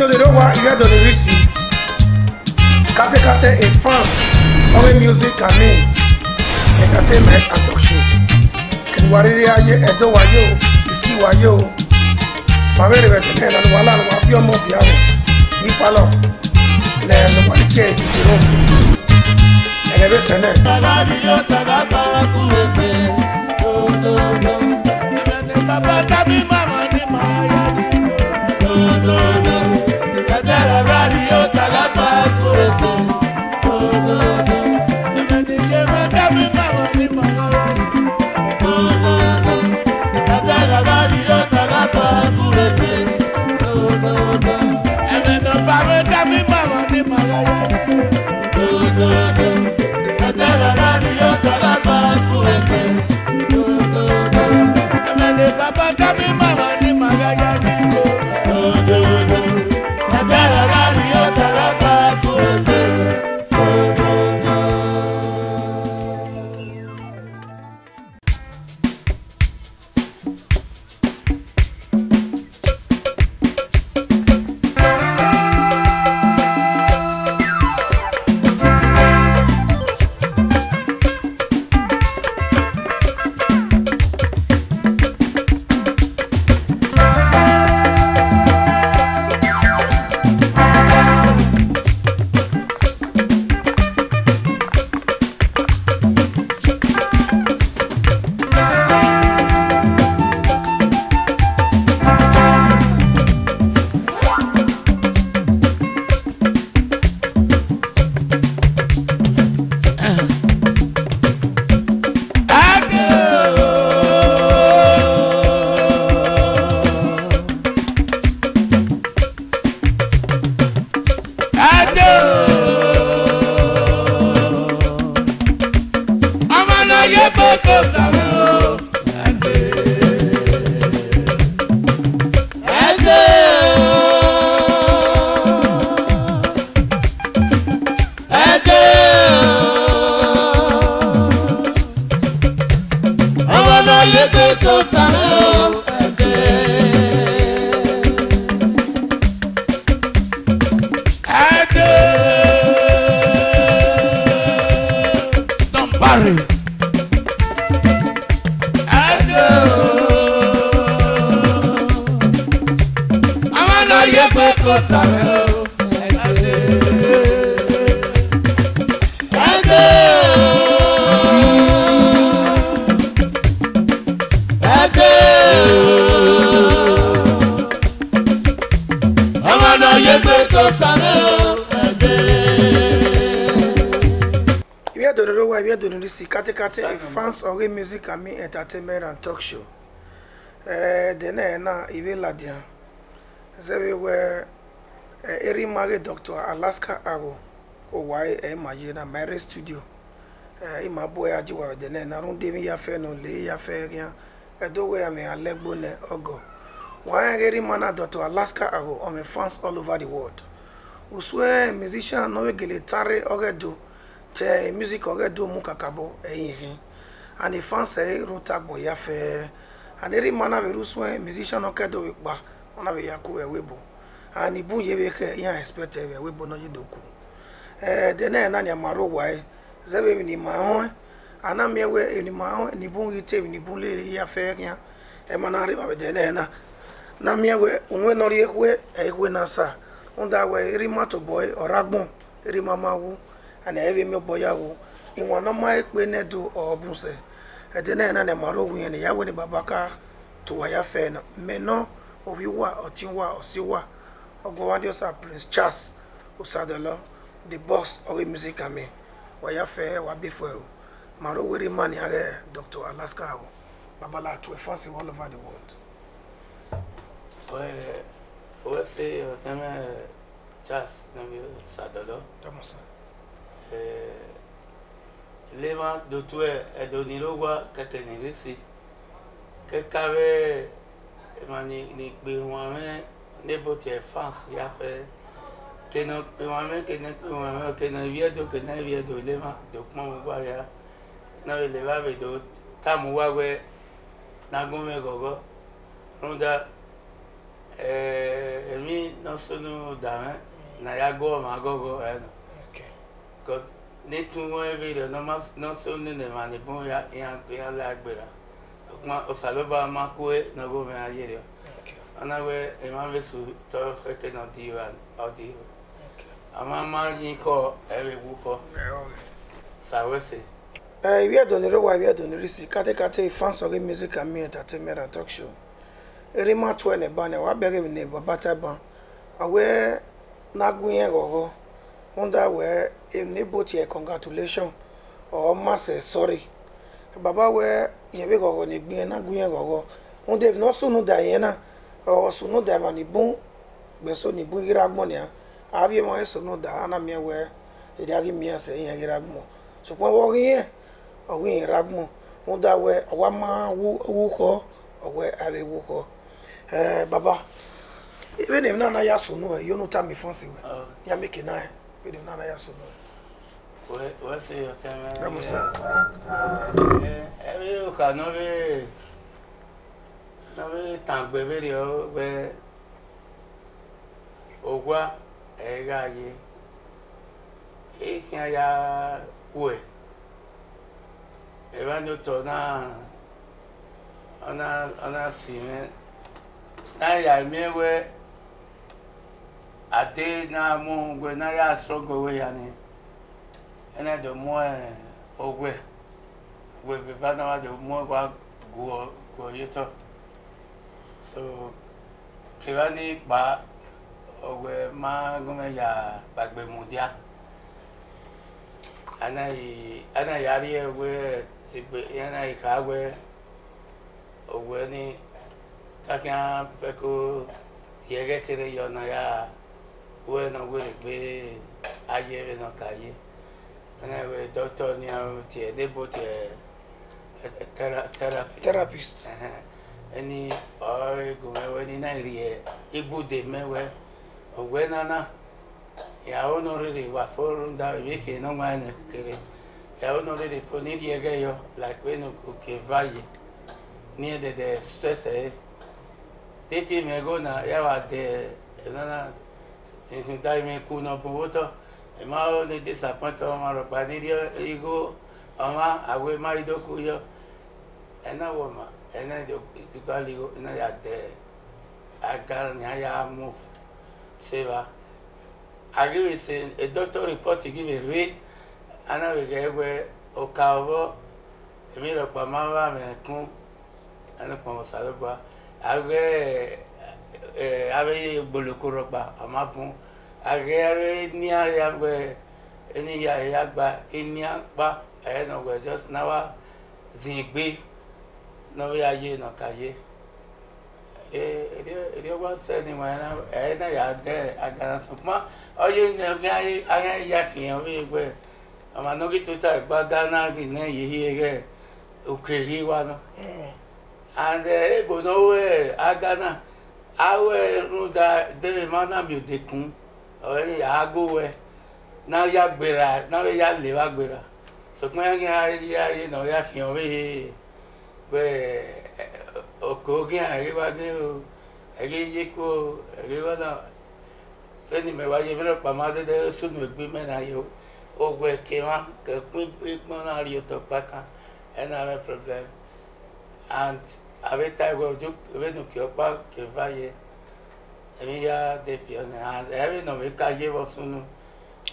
to the rowa you hear to the risi kate kate in france ọwẹ music and name entertainment and talk show kìnìwà rere ayé ẹjọ́ do o ìsí wáyé o màmí rẹ̀ tẹ̀lé ìlànà wàhálà àwọn afíọ́mọ̀ fìyàwó yípalọ̀ lẹ́nu wọ́n ti ẹ̀ sì ti rọ̀ ẹ̀rẹ́bẹ̀ sẹ́nẹ̀. bàbá mi yóò tàbá bá kó sàrẹ́ o. Abia Donirisi, Kati Kati, a fans of music and me entertainment and talk show. Uh, then, uh, na, Iwe Ladian. zebewe erimage eh, dr alaska ago kowai emaje eh, na mare studio eh, imabu ya jiwa dene na rundemi ya fe no le ya fe rian edowe ya me alegbo ne ogo wanyere erimana dr alaska ago on a fans all over the world usue musician nowegele tare ogedo te music ogedo mu kakabo eyihin and a fans e rotagbo ya fe and erimana veru usue musician okedo we pa ona we yaku we webo ye ya expect we webo no yidoku eh de na na ni amaru wai ze we ni ma ho ana we ni ma ho ni bu ni bu le ya fe ya e ma na ri ba de na na na mi we unwe no ri na sa onda we ri ma boy oragbon ri ma wu wu ma ekpe na na fe na Owiwa Otinwa Osiwa Ogunwadiosa Prince Charles Osadolo the boss Ore Music Army Wayafe Wabifweru Marowere Maniare Dr. Alaska Awo Babala to a fancy all over the world. Well, wọ́n ṣe ọ̀tẹ́mẹ́ Charles níbi Sadọ́lọ́. lema dotue edonirogwa ketenirisi kekabe ni ni pé wọn rẹ níbo tiẹ france yà fẹ kena pé wọn rẹ kena pé wọn rẹ kena viedo kena viedo lé do kpọn mo gba ya na bẹ lè ba bẹ do tá mo wá wẹ nagome gọgọ ŋun da ẹẹ mi nọsọnu dame na ya gọ ma gọgọ ẹnu ne tun wọ ebi de nọsọnu ne ma ne bon ya ya gbera. osalobama na nogo me ayerewa anagwe emambe su toroseke na diwan odiro ama marñi ko ewe wuko sawese iwe eh, donere wa iwe donere si kate kate ifansoge music and entertainment and talk show erima tue ne ba ne wa bere ne babata ban awe nagunye gogo wonder e e or sorry baba wee yewe ghọghọ ni egbe na agụnye ghọghọ ndev na ọsụ e eh, na ọsụ nụ ma na gbeso na ibu ghịrị agbọ na ya abịa da ana wee eri agị mịa se ihe ghịrị ma baba ebe na na asụ ya ya ebe na asụ What's your Vamos lá. É eh, eh, o cara não vê, não vê tanto beber eu o ogwa é gaji e quem é a ué é vai no torna ana ana sim na ya me ué até na mão ué na ya só ué já ene dzo mɔ wogoe goe va na wa dzo mɔ wa goɔ goɔ yetɔ so keva ni kpa ogoe ma gome ya gbagbe mu dia ana yi ana yi ari ogoe si gbe ana yi ka ogoe ogoe ni takia fɛ ko tiɛ kekere yɔ na ya goe na goe le gbe ayɛ bɛ na ka ye. أنا دكتور نيوتي ديبوت therapist. therapist. Uh-huh. ẹni ọ̀ẹ́gùn mẹ́wẹ́ ní nàìjíríà ibùdó mẹ́wẹ́ ọ̀gbẹ́ na ìyàwó nọrẹ́rẹ́ wà fọ́ọ̀rùn dá ìwéke náà máa ń kéré ìyàwó nọrẹ́rẹ́ fún ní ìdíyẹgẹ yọ làpẹ́ ní òkè váyé ní ẹ̀dẹ̀dẹ̀ sẹ́sẹ̀ tètè mẹ́gọ́nà yàwá dẹ̀ ẹ̀ na ìsìn dáìmẹ́kù náà bọ̀ wọ́tọ̀ ma ne disappoint ma ro pa ni dio igo ama awe ma ido ku ena wo ma ena do kita ligo ena ya te agar nya ya move seva agi se a doctor report give me re ana we ge we o ka obo mi ro pa ma ba me kun ana pa mo sa lo pa awe eh abe bolokoro pa ama pun agagharị ni ahịa gwe enyi ya ahịa gba enyi akpa ahịa nọ gwe just nawa zigbe nọ ya ye na ka ye ni wọn na ẹ na ya dẹ agara so kuma ahịa ya kìyàn wí gwe na gị na oke nọ and eh, ebo n'owe agana awe mi odekun. ya agowɛ na ya gbera na be ya le va gbera sokpɛn gɛ ya ya ye nɔ ya fiɔ be ye bɛ oko gɛ ya ye va gɛ o ege ye ko ege va na eni me va ye vɛ kpama de de sunu egbe mɛ na ye o ogbɛ ke wa ke kpin kpin na ri o tɔ kpaka ɛna mɛ problem and abe ta egbɛ o jo ebe nu ke ɔkpa ke ebiya defio na ebi no be ka ye bo sunu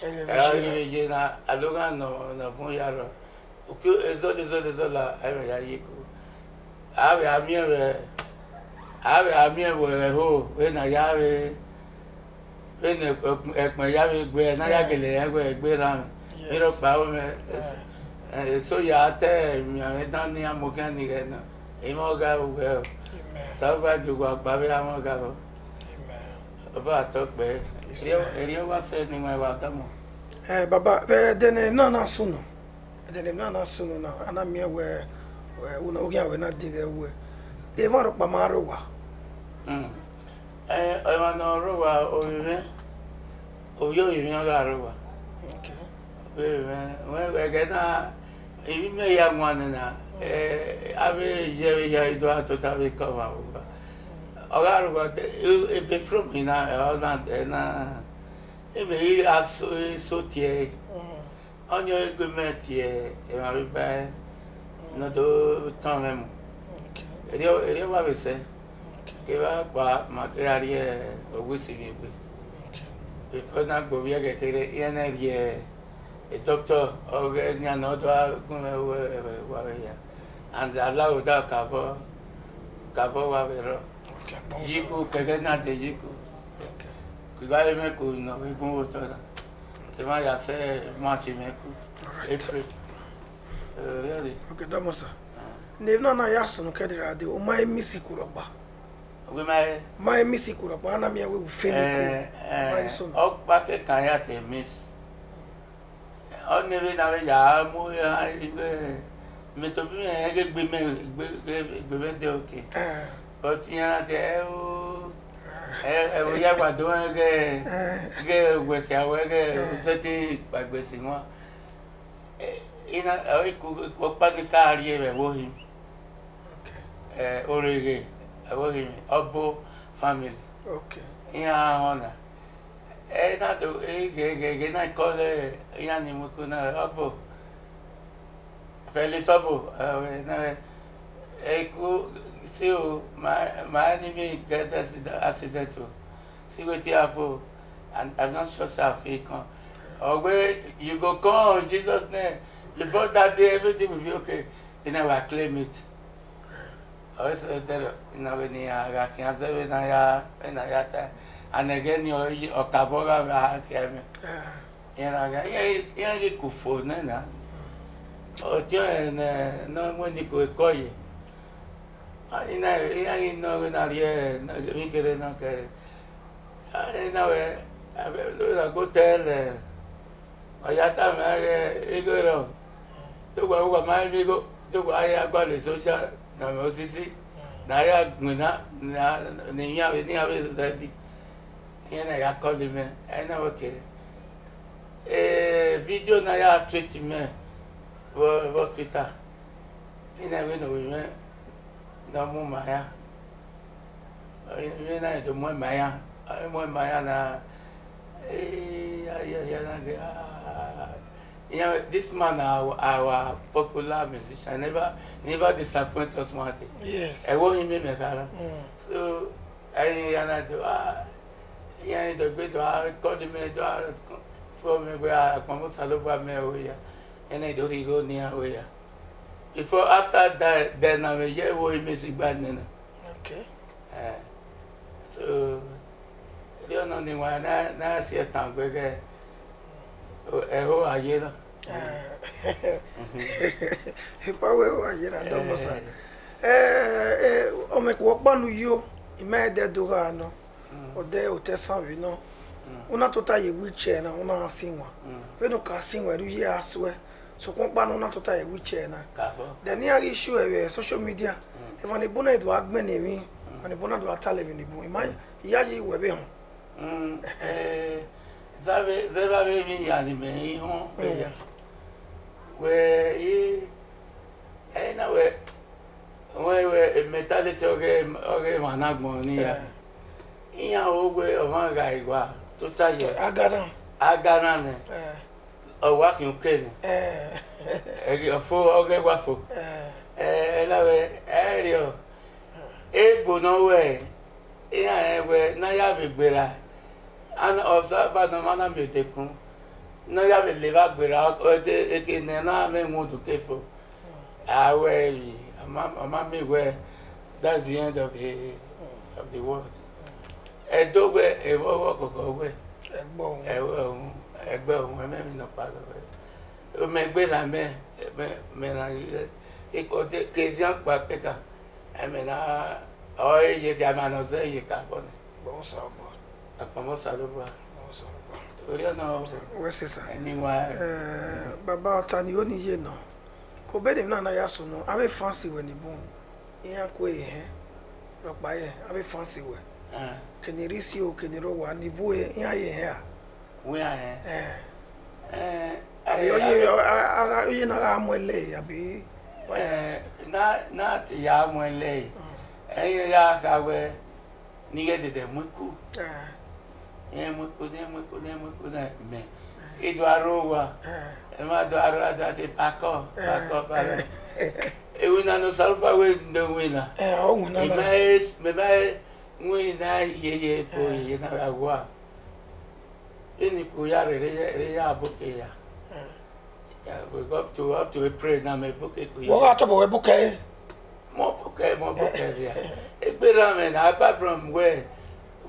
ebi ye na aloga no na fun yaro oku ezo ezo ezo la ebi ya ye ko abi ami ebe abi ami ebe ho we na ya we we na ekpe ya we gbe na ya gele ya gbe gbe ram mi ro pa o me eso ya te mi ame dan ni amokan ni ge na imo ga o ge o sa fa jogo agba be amo ga o ọba atọkpẹ eri ọba sẹ ni ma wa gamo. ẹ baba ẹ dẹni náà náà sunu ẹ dẹni náà náà sunu na ana miẹ wẹ ẹ wuna oge awẹ na di rẹ wẹ ẹ ma rọ kpama arọ wa. ẹ hmm. ọmọ náà ọrọ wa oyinrẹ oyi oyinrẹ ọrọ arọ wa ẹgẹ náà èyí mi yà wọn nínà ẹ abẹ jẹ ya idọ àtọtà bẹ kọ ma o agora ọgarụgwa ebe from na eme asotie onye ego metie emabiba nodo tọmem eriọba bese keba kpa makegharị e foi na gbobia kekere ihe na-erie dọkịta ọganya o ọdụ agụmewe ya and o that kavọ kavọ wabero jiko kẹ̀kẹ́ náà tẹ jiko kìgbà yẹn mẹ́kọ iná egun wò tọ́ la tẹ má yà sẹ́ máàcì mẹ́kọ april rẹ́ẹ̀rì. ok dàmọ́ sà ndèvì náà náà yà sọ̀nù kẹ́dìrì àdé o máa mi sì kúrọ̀ gbà. ògbé máa yẹ. máa mi sì kúrọ̀ gbà ánà mi àwọn ewu fẹ́ mi kú. ọgbà kẹkàn yà tẹ mi ọ̀nẹ́rẹ́ náà yà á mú ẹ ẹ mẹtọ́ bí mi yẹn gbé mẹ gbé mẹ dé òkè. otinyela te ẹwọ yàgbàdo wọn gẹ gẹ gbẹkẹ awọ gẹ sẹti gbàgbèsè wọn ina iku kpani kaari rẹ wohi ẹ orege wohi ọ ọbọ family ina ahọna ọ do egegege na kọlẹ ina nimuku na ọ fẹlẹ sọbọ ẹ ẹ see o my my enemy get accident o see wetin happen o and I'm not sure if he fit come or wey you go call on jesus name before that day everything will be okay you never claim it I said you tell you na when you are rakin as well when i are when i are time and again you are ọkàbọra ra hakia mi yẹn eh, na ga yeah. rí kò fò náà na ọtí ọ̀hún ẹ̀ náà wọ́n ní kò kọ́ yìí ina ina eh, ino we eh, na rie na mi kere na kere ina we abe lo na go tele eh. oya ta me age ego ro to gba gba ma mi go to gba ya gba le soja na me osisi na ya gbina na ni ya we ni ya we society ina ya call me ina we kere eh video na ya treatment wo hospital ina we no we na ọmụ mmanya onye na-edo mmụọ mmanya mmụọ mmanya na Yeah, this man, our, our popular musician, never never disappoint us one thing. Yes. I want him in my car. So, I and I do. Yeah, the great do. I called him. Do I told me where I come to Salubra me away. And I do he go near away. before after that then I'm a year old music band now. Okay. Uh, so you know the one na na see a tank because oh a year na. Ipawe wa year na domo Eh eh o me ko pa nu yo ime de dura no. O de o te san vi no. Una tota ye mm. wheelchair na una asinwa. Pe no ka asinwa ru ye aswe. so kwan kpa no na tota ye wheelchair na the near issue e eh, eh, social media e van e bona do agbe na wi van e bona do atale mi ni bu ima ya yi we be ho mm eh zabe zeba be mi ya ni me ho be ya we i e na we we we metale che oge oge managbon ni ya iya ogwe ovan ga igwa tota ye agara agara ne eh ọwa kinkeni ọfọ ọgẹwafọ ẹlẹwẹ ẹrịọ ebo n'ọwẹ ihe ẹwẹ n'aya gbera ana ọsaba na mana metekun n'aya leva gbera ọdẹ ekene n'ame nwudu kefo awẹ yi amamiwẹ that's the end of the of the world hmm. ẹdọwẹ ẹwọwọ kọkọ wẹ ẹwọ ọhún. ẹgbẹ́ ohun ẹ̀mẹ́ mi náà pàtó fẹ́ ọmọ ẹgbẹ́ la mẹ́ ẹ̀mẹ́ mẹ́ náà yẹ ikọ̀ kejì àpò apẹ́ka ẹ̀mẹ́ náà ọ̀ ẹ̀yẹ kí a máa nọ sẹ́ ẹ̀yẹ ká bọ̀ ni. bọ́n sá bọ̀. àpamọ́ sàlùbọ̀. bọ́n sá bọ̀. orí ọ̀nà ẹni wa. bàbá ọ̀tá ni ó níyè náà kò bẹ́ẹ̀ dèmi náà náà yà sùn náà abẹ́ fáǹsì wẹ̀ níbùn ìyẹn kò èèyàn lọ́pàá yẹn abẹ́ fáǹsì wẹ̀ ah. kìnìrí sí o kìnìrí wà níbú yẹn ìyẹn ayé yẹn à wíyà yẹn. Eh. Eh, àbí eh, oyè náà amú ẹ lẹ́yìn àbí. náà ti yà amú ẹ lẹ́yìn hmm. ẹ̀yin yà kàwé nígbà dèdè mú ikú yẹn mú ikú yẹn mú ikú yẹn mú ikú náà mẹ ìdò aró wa ẹ má dò aró adó àti pakọ pakọ pakọ ewu nanu sọlọpàá wẹ ndéwìn na ìmọ̀ ẹ mẹ̀mẹ́ ẹ ń wí náà yẹyẹ fún yẹyẹ náà wà ini kuyare reya abuke ya we go up to up to April e na me buke kuya. wọ́n atọ́ bọ̀ wẹ́ bukẹ́. mọ bukẹ́ mọ bukẹ́ ria egbera apart from where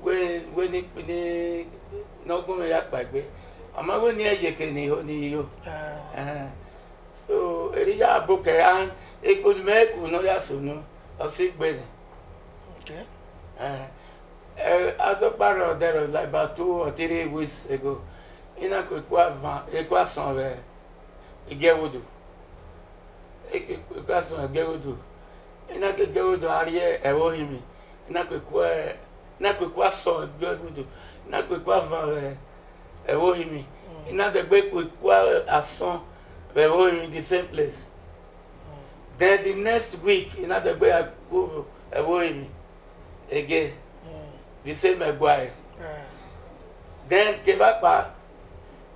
we we ni ni nọgún mi agbàgbé ọmọ we ni ẹ̀jẹ̀kẹ̀ ni ni iyo ah. eh, so eriya abukẹ́ an ekpe mẹ́kù náà yà sọnù ọsí gbẹ̀rẹ̀. Eh, as a barrel there was like about two or three weeks ago. In a quick van, a croissant there, a Gerudo. A croissant, a Gerudo. In a Gerudo, Ariel, a In a quick, na kwekwa sọ gbẹgudu na kwekwa van rẹ ẹwọ himi ina dẹgbẹ kwekwa asán the same place then the next week ina dẹgbẹ agogo ẹwọ again the same Maguire. Yeah. Then Kebapa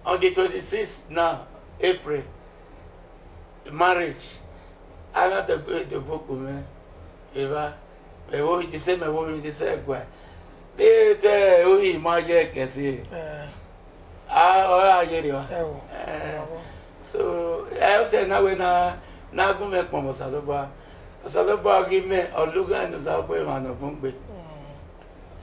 on the 26th now, April, marriage. Another got the, the book, man. Eva, me wo the same me wo the same Maguire. They tell who he married, can see. Ah, all oh, right, yeah. Eh, oh. eh. So, I also now when I now go make my mother, so I go back in me or look at the Zimbabwe man of Mumbai.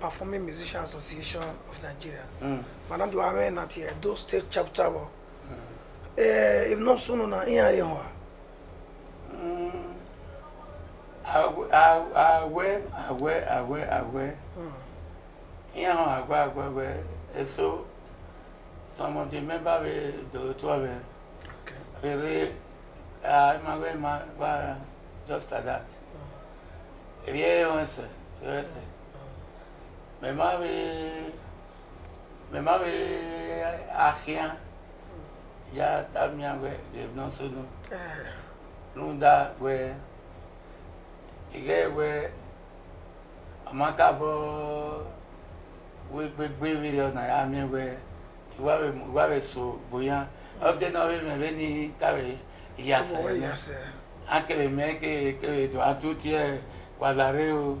Performing Musician Association of Nigeria. Mm. Madam Duame not here. Do State Chapter wọ. Mm. Eh, if not soon na I ye wa. Awẹ awẹ awẹ awẹ. Iya hàn àgbà àgbà àgbà èso tọmọdé mẹ́bà bẹ dòótọ́ bẹ. Eré àmàgbẹ́ máa just like that. Eré ẹ̀wọ̀n sẹ̀ ẹ̀wọ̀n sẹ̀ me ma ve me ma ve ajea ya tamia we que no sunu nunda we ige we amaka bo we gbe gbe video na ya mi we iwa we iwa we so boya oke na we me ve ni ta we iya se akere me ke ke do atutie guadareo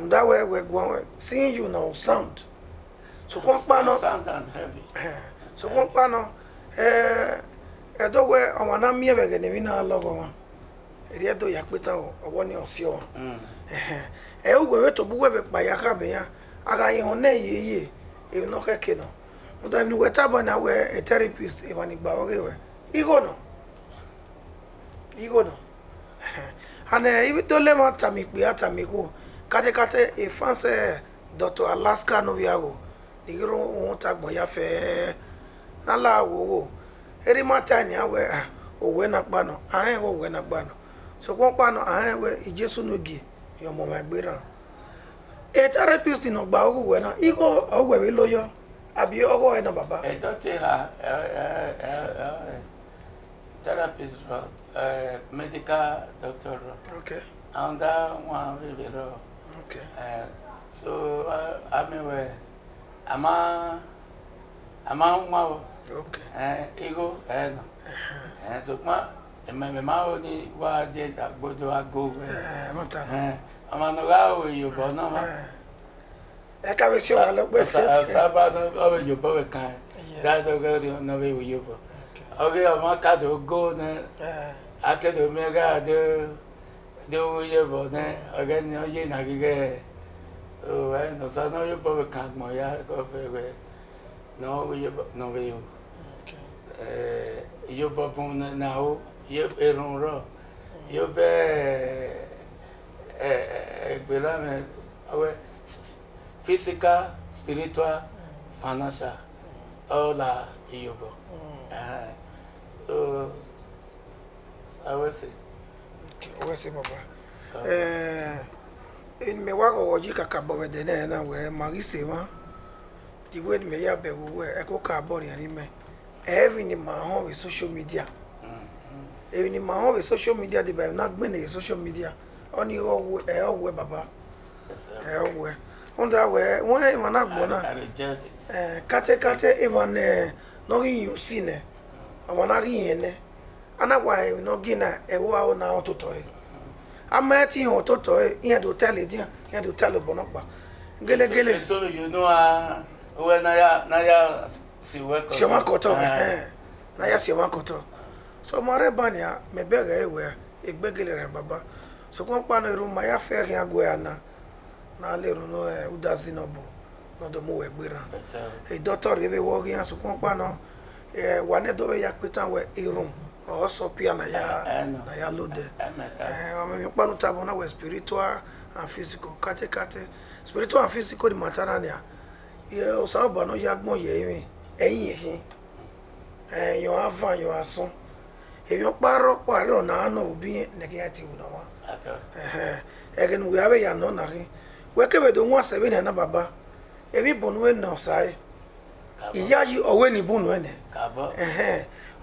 that where we're going seeing you now sound so kpọmkpano sound and heavy so kpọmkpano ee eh, edo eh, we ọwa na mmiri ewege na-eri na-alọgọ nwa eri yakpeta ya kpeta ọwọ ni ọsị ọwa ee ugwe wetọgbu webe kpa ya ha bụ ya agaghị hụ na-eyi eyi ewu na ọkeke nọ ndo emi weta bụ na wee therapist ịwanigba ọrụ iwe igo nọ igo nọ ana ibidole m atamikpe atamikwo katikati ifanse eh, dọtọ alaska noviago nigiro nwụta gbonyafe eh, n'ala awowo erimata ni awe a ah, owe na kpano ahịa ewe owe na kpano sokwa kpano ahịa ewe ijesu n'oge yọmọma gbera etherapist nọ gba ogwu wena igo ogwewe loyo àbí ọwọ́ ẹ̀ náà bàbá. ẹ dọ́tí ha therapist rọ eh, medical doctor rọ àwọn dá wọn bèbè rọ. Okay. Uh, so uh, I mean, well, I'm a, I'm a wow. Okay. Uh, ego, uh, no. Uh-huh. Uh, so ma, me me ma ni wa de da gbọ́dọ̀ ago. Eh, uh, uh, mo ta. Eh, ama no ga o yo bo na ma. Ẹ káwé sí ọ̀rọ̀ lọ́gbẹ́ sí ẹsẹ̀. Sábà ọ̀rọ̀ Yorùbá wẹ̀ kan ẹ̀ dáadọ́ gbẹ́rẹ́ ọ̀nà wẹ̀ wò Yorùbá. Ọ̀rẹ́ ọmọ kàdó gó ní akédèmí rẹ̀ àdó deo vợ nè ở cái nhớ gì nào cái cái ừ ấy nó sao nó giúp bao cạn mà ya có phải về nó bây giờ nó bây giờ giúp bao phong physical spiritual financial all are giúp bao à so wesị baba ee enume wa ghọghọ kaka ka kabọgede na-ena wee mara ise nwa jigwe enume ya bịara uwe eko ka abọrọ ya n'ime n'i ma hụ we soshal midia mm-hmm. n'i ma hụ we soshal midia dị bịara na gbe na soshal midia ọ na ihe ọgwụ baba ọgwụ ndị a wee nwee ịma na agbọ na kate kate ịva n'ọrụ iyi osi ne ọma mm. na ihe ne anagwaghị na gị na-ewu ahụ na ụtụtụ amanya ti ihe ụtụtụ ihe dị ụtalị dị ihe dị ụtalị bụ n'ọkpa gelegele siwakọtọ na ya siwakọtọ so mara ebe anya mebe ga ewe ya egbegelere baba sokwa mkpa na eru ma ya fee ya na n'ala eru n'ụdazi n'ọbụ n'ọdọmụwa egbera ịdọtọrọ ebe ya sokwa mkpa na ee wane dobe ya kpeta wee ọsọ pia na ya na ya lode wamekpanuta bona we spiritual and physical kate kate spiritual and physical di matarania ye osawo bano ya gbọn yẹ irin ẹyin ehin ẹyan afa yan asun èèyàn parọ parọ nàánà òbí nẹkẹ ya ti wù náà wọn ẹgẹ ni wíyàwó yà nọ nàrí wẹkẹbẹdẹ wọn sẹbi nẹ náà bàbá èmi bọnu wẹ nà ọsàáyé ìyá yìí ọwẹ nìbùnú ẹ nẹ.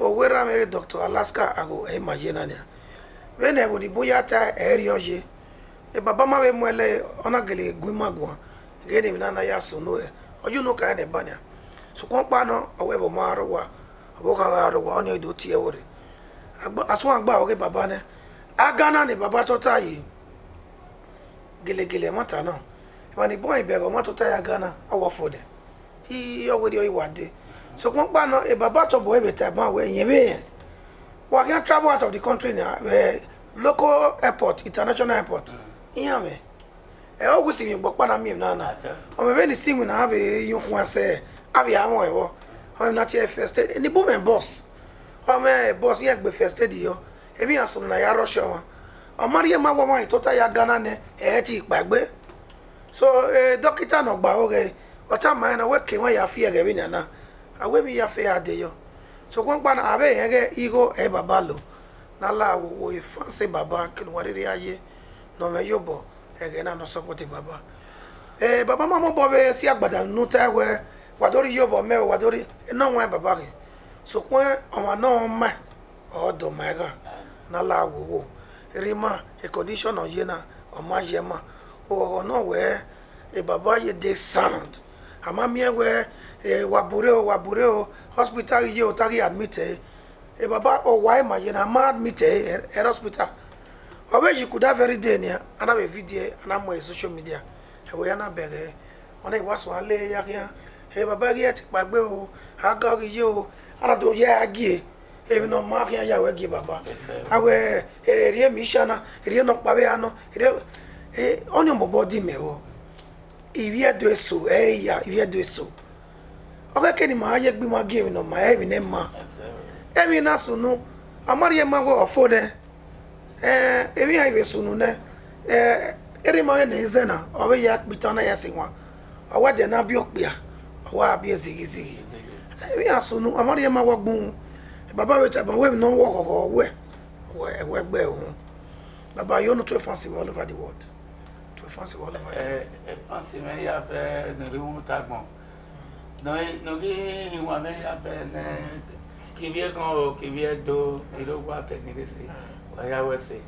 o wera mere dr alaska ago imaginania eh, wena ebuni buya ta eri eh, oje e baba ma we mwele ona gele egu gene mina na ya so no e oju no ka na banya so kon pa no owe bo ma arwa obo ka ga arwa ona edo tie wore agba asun agba oge baba ne agana ni baba tota yi gele gele mata no e bani boy bego ya tota gana awofo de i owori oyi wade So Kwangbano, a e, babato boy betaba where Yemen. We can travel out of the country now. Where local airport, international airport. Mm. Yeah, e, me. I always see you back when I'm nana. I'm very same when I have a you who say, have your ammo. I'm e, not here first. And the boom and boss. I'm a boss here be first yo. Ebi na ya Russia wa. ma tota, ya Ghana ne So no o re. Ota mai na ke ya fi e agwebi ya fe ya adeyo sokwa mkpa na abe yenge igo e baba lo na la wo ye fanse baba kinu wariri aye no me yobo ege na no support baba eh baba ma mo bobe si agbada nu ta we wadori yobo me wadori no nwa baba ge sokwa oma no ma odo ma ga na la wo wo rima e condition on ye na oma ye ma o no we e baba ye de sound ama mi we Eh, wabure o wabure o hospital ye o tari admit e eh, baba o oh, why ma ye ma hospital o be yi da very day ne ana be video ana mo social media e ya bere ona waso ya ya e baba o ye o do ya agi e no ma ya we eh, baba awe e mi shana no ano e body me oh. o okeke ni maaye gbi ma gemi no ma emi ne ma emi na sunu amari ye ma go ofo de eh emi ha ibe sunu ne eh eri ma na ize na owe ya pita na ya si wa owa de na bi opia owa bi ezigi zigi emi ha sunu amari ye ma go gbun baba we ta ba we no wo ho ho we we gbe ohun baba you no to fancy all over the world to fancy all over the world eh fancy me ya fe nere un tagbon nogi hiwame afɛ nɛ kibie kan o kibie do eɖokpo akɛnire se wayawɛ se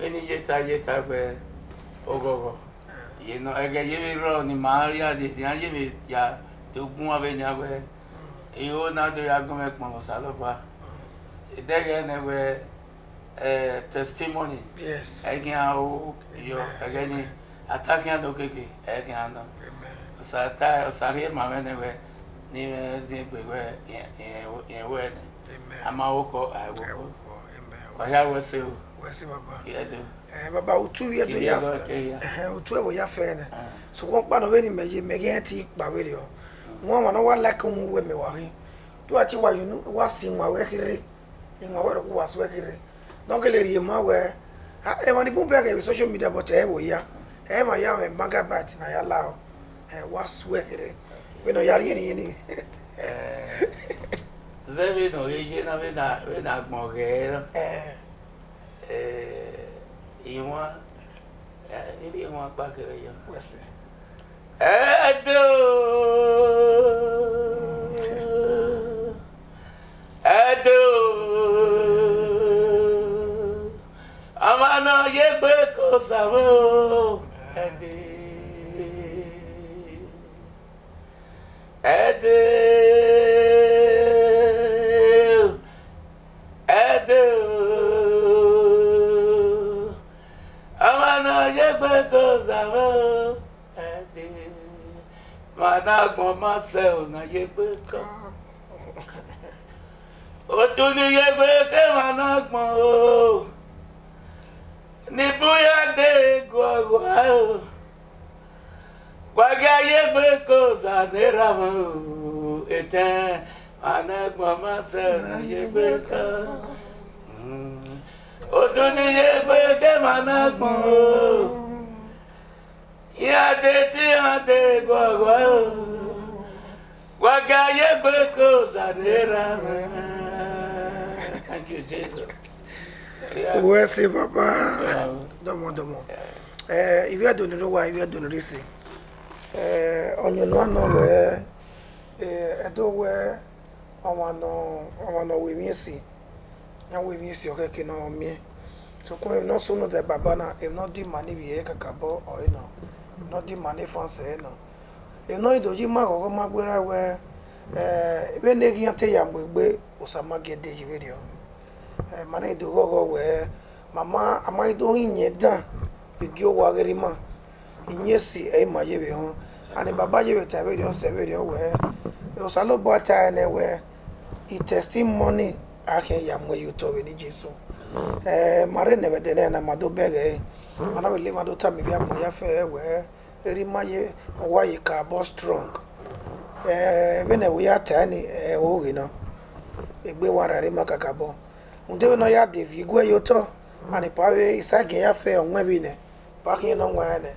enidze ta dze ta gbɛ ogɔgɔ yenɔ ɛgɛ dze mi rɔ ni maa ya de nia dze mi ya to gun wa be nia gbɛ yiwo na do ya gɔmɛ kpɔn salo ba dɛgɛ nɛ gbɛ ɛɛ testimony ɛgɛ awo yɔ ɛgɛ ni atakia do keke ɛgɛ anɔ sata sari mame ne we ni me zi gbe we yen we ne ama wo ko a wo ko ọya wo se o wo se baba ye do eh baba o tu ye do ya eh o tu e wo ya fe ne ah. so won pa no we ni me ye me gen ti pa we le o mm. won wa no wa like un we me wa ri a ti wa you know wa sin wa we kire ni wa we ko wa so we kire donc le ri e ma we ah, e eh, won ni bu be ke social media but e eh, wo ya e ma ya me magabat na ya la o ẹ wá sú ẹ kiri wíná yàrá yẹn nìyẹn nìyẹn. zẹ́bi nù yíyé náà bí nà gbọ̀n gẹ̀ẹ́ rọ ìwọ̀n níbi ìwọ̀n gbàgẹ̀rẹ̀ yọ. ẹ̀ẹ́dọ́ ẹ̀ẹ́dọ́ ọmọ náà yẹ gbé kó sàmú ẹ̀ẹ́dẹ́. I'm I'm not Edu, Edu, Amana Yegbe Gozaro, Edu, Managbon not na Yegbe kan. Otu ni Yegbe ke Managbon o, Nibuya de Gwagwa o. Wagaye beko zaneramu eten anagbama sena yebeka. Mm. Oduni yebeke managbon. Yade ti yade gwagwa. Wagaye beko zaneramu. you, Jesus. Yeah. Wẹ́sẹ̀ Ìwé àdùnnú ìwé àdùnnú Eh, onyonyo anọ wee eh, edo wee ọnwa nọ wee mie si ya wee mie si ọkeke na ọmie tukun if not so no baba na if not di mani bi ye kaka bọ ọyẹ na if not di mani fan sẹ na if not idoji ma kọkọ ma gbera wẹ ẹ ebe eh, ne ya te ya mgbe gbe osama gede yiwe di ọ ẹ mana idogo ọgọ wẹ mama amaghị do onye nye dan igi owa aghịrị ma. inye si ma yewe ho ani baba yewe ta ebe dey say ebe dey we o sa lo bo ta na we i testimony ahịa ya mwe yuto we ni jesu eh mare ne de na ma do bege ana we le ma do ta mi bia bo ya fe we eri ma ye wa ka bo strong eh we ne we ya ta ni e eh, o ge no egbe wa rare ma ka ka bo ndewe no ya devi igwe yuto ani pa we isa ge ya fe onwe bi ne pa ke no nwa ne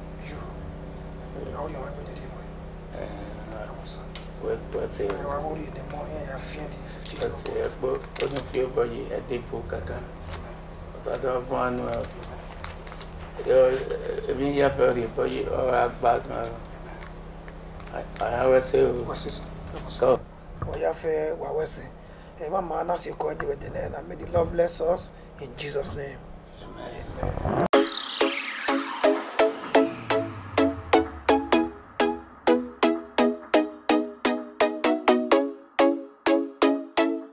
all your money did money. Wọ́sẹ̀ o. Ẹ̀wà wọ́n rí ni mọ́ ẹ̀yà fíẹ́ di fifty euro. Wọ́sẹ̀ ẹ̀ gbọ́ ó ní fi bọ́ yìí ẹ̀dẹ́gbò kàkà. Ọ̀sàdá fún àánú ẹ̀. Èmi yà fẹ́ rí bọ́ yìí ọ̀rọ̀ agbádùn ẹ̀. Àyà wẹ́sẹ̀ o. Wẹ́sẹ̀ sọ. Ọ̀yà fẹ́ wà wẹ́sẹ̀. Ẹ má máa náà ṣe kọ́ ẹ̀jẹ̀ wẹ̀dẹ̀ náà. I may the Lord bless us in Jesus' name. Amen. Amen.